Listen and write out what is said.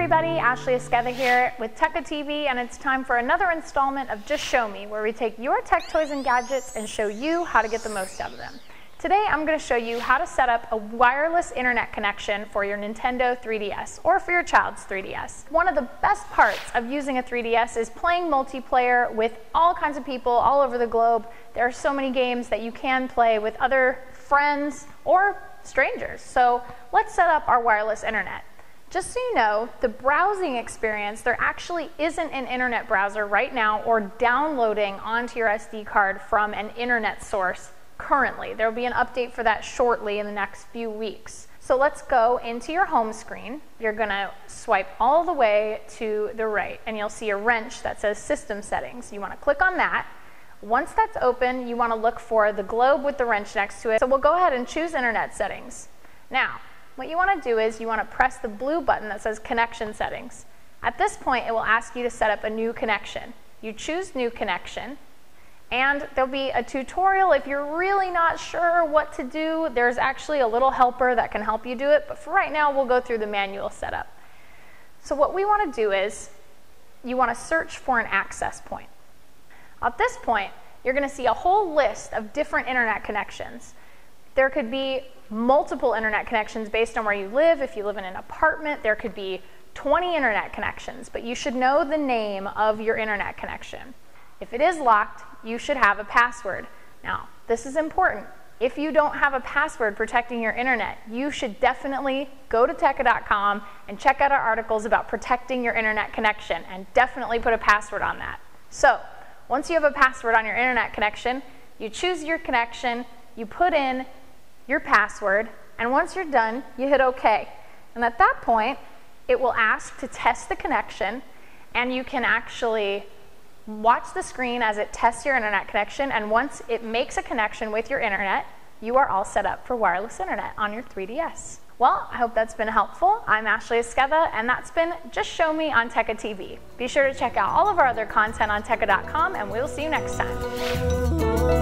everybody, Ashley Esqueda here with Tecca TV, and it's time for another installment of Just Show Me, where we take your tech toys and gadgets and show you how to get the most out of them. Today, I'm going to show you how to set up a wireless internet connection for your Nintendo 3DS or for your child's 3DS. One of the best parts of using a 3DS is playing multiplayer with all kinds of people all over the globe. There are so many games that you can play with other friends or strangers. So let's set up our wireless internet. Just so you know, the browsing experience, there actually isn't an internet browser right now or downloading onto your SD card from an internet source currently. There will be an update for that shortly in the next few weeks. So let's go into your home screen. You're going to swipe all the way to the right, and you'll see a wrench that says System Settings. You want to click on that. Once that's open, you want to look for the globe with the wrench next to it. So we'll go ahead and choose Internet Settings. Now, what you want to do is you want to press the blue button that says connection settings. At this point, it will ask you to set up a new connection. You choose new connection, and there'll be a tutorial if you're really not sure what to do. There's actually a little helper that can help you do it, but for right now, we'll go through the manual setup. So what we want to do is you want to search for an access point. At this point, you're going to see a whole list of different internet connections. There could be multiple internet connections based on where you live. If you live in an apartment, there could be 20 internet connections, but you should know the name of your internet connection. If it is locked, you should have a password. Now, this is important. If you don't have a password protecting your internet, you should definitely go to Tecca.com and check out our articles about protecting your internet connection and definitely put a password on that. So, once you have a password on your internet connection, you choose your connection, you put in your password, and once you're done, you hit OK. And at that point, it will ask to test the connection, and you can actually watch the screen as it tests your internet connection, and once it makes a connection with your internet, you are all set up for wireless internet on your 3DS. Well, I hope that's been helpful. I'm Ashley Esqueda, and that's been Just Show Me on Tecca TV. Be sure to check out all of our other content on Tecca.com, and we'll see you next time.